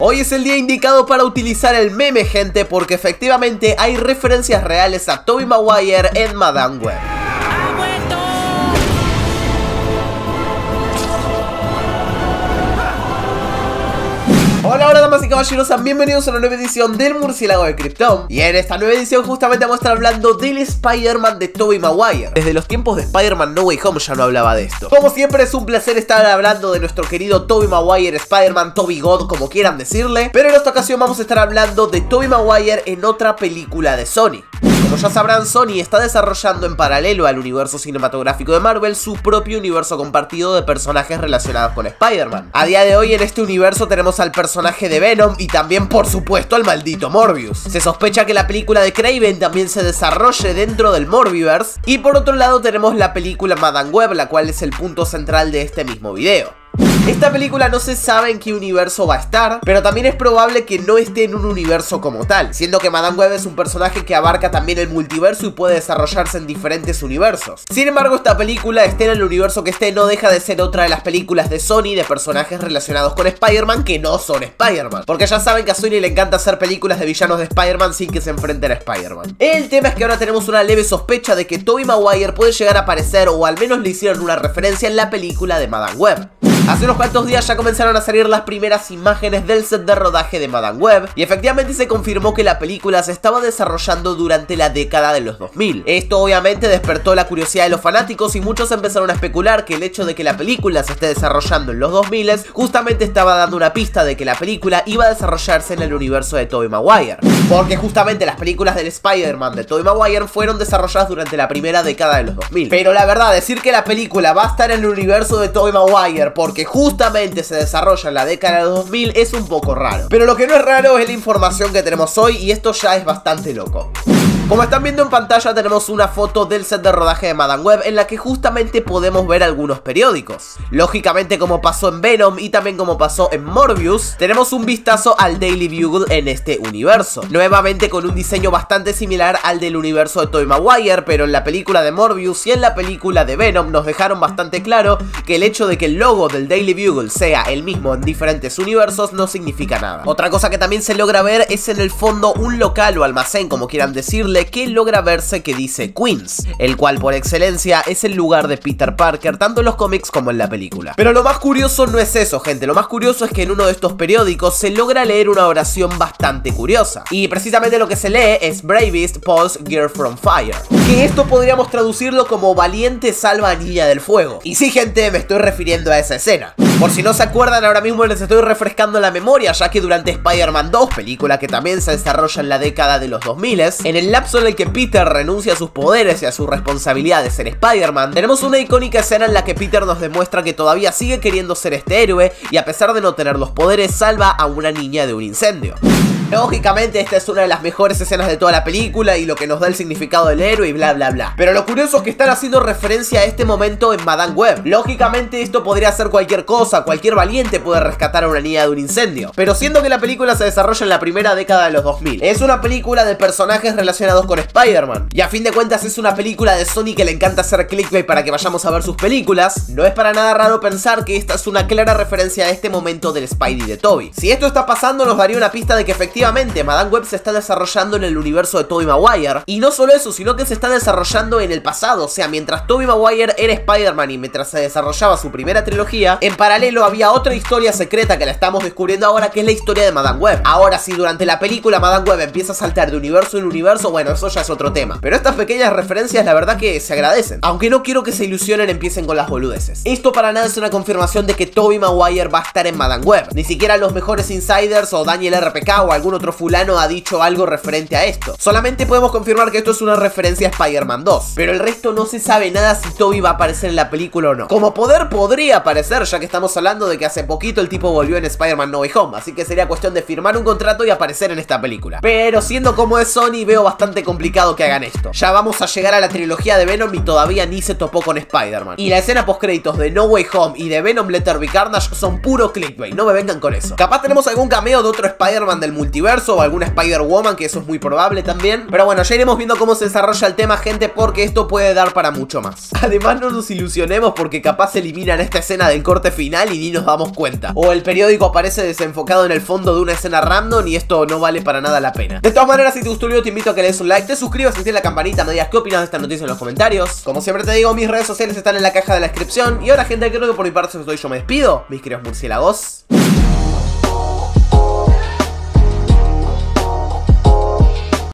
Hoy es el día indicado para utilizar el meme gente porque efectivamente hay referencias reales a Tobey Maguire en Madame Web. Y caballeros, bienvenidos a una nueva edición del Murciélago de Krypton. Y en esta nueva edición justamente vamos a estar hablando del Spider-Man de Tobey Maguire. Desde los tiempos de Spider-Man No Way Home ya no hablaba de esto. Como siempre es un placer estar hablando de nuestro querido Tobey Maguire, Spider-Man, Tobey God, como quieran decirle. Pero en esta ocasión vamos a estar hablando de Tobey Maguire en otra película de Sony como ya sabrán, Sony está desarrollando en paralelo al universo cinematográfico de Marvel su propio universo compartido de personajes relacionados con Spider-Man. A día de hoy en este universo tenemos al personaje de Venom y también por supuesto al maldito Morbius. Se sospecha que la película de Craven también se desarrolle dentro del Morbiverse y por otro lado tenemos la película Madame Web, la cual es el punto central de este mismo video. Esta película no se sabe en qué universo va a estar, pero también es probable que no esté en un universo como tal, siendo que Madame Web es un personaje que abarca también el multiverso y puede desarrollarse en diferentes universos. Sin embargo, esta película, esté en el universo que esté, no deja de ser otra de las películas de Sony de personajes relacionados con Spider-Man que no son Spider-Man, porque ya saben que a Sony le encanta hacer películas de villanos de Spider-Man sin que se enfrenten a Spider-Man. El tema es que ahora tenemos una leve sospecha de que Tobey Maguire puede llegar a aparecer o al menos le hicieron una referencia en la película de Madame Web. Hace unos cuantos días ya comenzaron a salir las primeras imágenes del set de rodaje de Madame Web y efectivamente se confirmó que la película se estaba desarrollando durante la década de los 2000. Esto obviamente despertó la curiosidad de los fanáticos y muchos empezaron a especular que el hecho de que la película se esté desarrollando en los 2000 justamente estaba dando una pista de que la película iba a desarrollarse en el universo de Tobey Maguire. Porque justamente las películas del Spider-Man de Tobey Maguire fueron desarrolladas durante la primera década de los 2000. Pero la verdad, decir que la película va a estar en el universo de Tobey Maguire porque que justamente se desarrolla en la década de 2000 es un poco raro. Pero lo que no es raro es la información que tenemos hoy y esto ya es bastante loco. Como están viendo en pantalla tenemos una foto del set de rodaje de Madame Web en la que justamente podemos ver algunos periódicos. Lógicamente como pasó en Venom y también como pasó en Morbius, tenemos un vistazo al Daily Bugle en este universo. Nuevamente con un diseño bastante similar al del universo de Tobey Maguire, pero en la película de Morbius y en la película de Venom nos dejaron bastante claro que el hecho de que el logo del Daily Bugle sea el mismo en diferentes universos no significa nada. Otra cosa que también se logra ver es en el fondo un local o almacén como quieran decirle que logra verse que dice Queens, el cual por excelencia es el lugar de Peter Parker tanto en los cómics como en la película. Pero lo más curioso no es eso, gente, lo más curioso es que en uno de estos periódicos se logra leer una oración bastante curiosa. Y precisamente lo que se lee es Bravest Pulse Gear from Fire. Que esto podríamos traducirlo como Valiente salva anilla del fuego. Y sí, gente, me estoy refiriendo a esa escena. Por si no se acuerdan, ahora mismo les estoy refrescando la memoria, ya que durante Spider-Man 2, película que también se desarrolla en la década de los 2000, en el lapso en el que Peter renuncia a sus poderes y a su responsabilidad de ser Spider-Man, tenemos una icónica escena en la que Peter nos demuestra que todavía sigue queriendo ser este héroe y a pesar de no tener los poderes, salva a una niña de un incendio. Lógicamente esta es una de las mejores escenas de toda la película y lo que nos da el significado del héroe y bla bla bla. Pero lo curioso es que están haciendo referencia a este momento en Madame Web. Lógicamente esto podría ser cualquier cosa, cualquier valiente puede rescatar a una niña de un incendio. Pero siendo que la película se desarrolla en la primera década de los 2000, es una película de personajes relacionados con Spider-Man. Y a fin de cuentas es una película de Sony que le encanta hacer clickbait para que vayamos a ver sus películas. No es para nada raro pensar que esta es una clara referencia a este momento del Spidey de Toby. Si esto está pasando nos daría una pista de que efectivamente efectivamente, Madame Web se está desarrollando en el universo de Tobey Maguire. Y no solo eso, sino que se está desarrollando en el pasado. O sea, mientras Tobey Maguire era Spider-Man y mientras se desarrollaba su primera trilogía, en paralelo había otra historia secreta que la estamos descubriendo ahora, que es la historia de Madame Web. Ahora, si durante la película Madame Web empieza a saltar de universo en universo, bueno, eso ya es otro tema. Pero estas pequeñas referencias, la verdad que se agradecen. Aunque no quiero que se ilusionen, empiecen con las boludeces. Esto para nada es una confirmación de que Tobey Maguire va a estar en Madame Web. Ni siquiera los mejores insiders o Daniel RPK o algún otro fulano ha dicho algo referente a esto. Solamente podemos confirmar que esto es una referencia a Spider-Man 2, pero el resto no se sabe nada si Toby va a aparecer en la película o no. Como poder podría aparecer, ya que estamos hablando de que hace poquito el tipo volvió en Spider-Man No Way Home, así que sería cuestión de firmar un contrato y aparecer en esta película. Pero siendo como es Sony, veo bastante complicado que hagan esto. Ya vamos a llegar a la trilogía de Venom y todavía ni se topó con Spider-Man. Y la escena post créditos de No Way Home y de Venom Letter Be Carnage son puro clickbait, no me vengan con eso. Capaz tenemos algún cameo de otro Spider-Man del multiverso multiverso o alguna Spider-Woman, que eso es muy probable también. Pero bueno, ya iremos viendo cómo se desarrolla el tema, gente, porque esto puede dar para mucho más. Además, no nos ilusionemos porque capaz eliminan esta escena del corte final y ni nos damos cuenta. O el periódico aparece desenfocado en el fondo de una escena random y esto no vale para nada la pena. De todas maneras, si te gustó el video, te invito a que le des un like, te suscribas, actives la campanita, me digas qué opinas de esta noticia en los comentarios. Como siempre te digo, mis redes sociales están en la caja de la descripción. Y ahora, gente, creo que por mi parte eso es todo. Yo me despido, mis queridos murciélagos.